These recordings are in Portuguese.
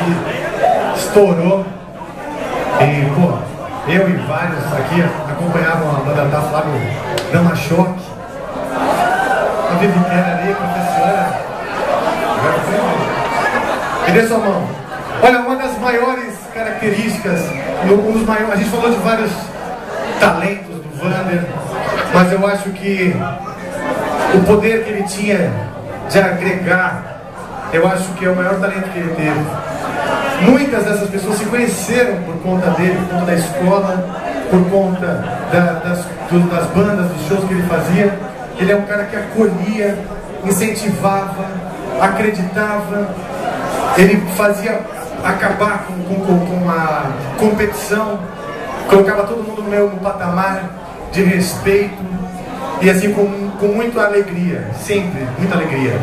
aqui estourou. E, pô, eu e vários aqui acompanhavam a banda da Flávio Dama Choque. A Viviane ali, professora. Me dê sua mão. Olha, uma das maiores características, um dos maiores, a gente falou de vários talentos do Vander, mas eu acho que o poder que ele tinha de agregar, eu acho que é o maior talento que ele teve. Muitas dessas pessoas se conheceram por conta dele, por conta da escola, por conta da, das, das bandas, dos shows que ele fazia. Ele é um cara que acolhia, incentivava, acreditava, ele fazia acabar com, com, com a competição, colocava todo mundo no mesmo patamar de respeito e assim com, com muita alegria, sempre, muita alegria.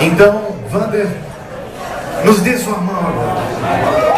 Então, Vander, nos dê sua mão agora.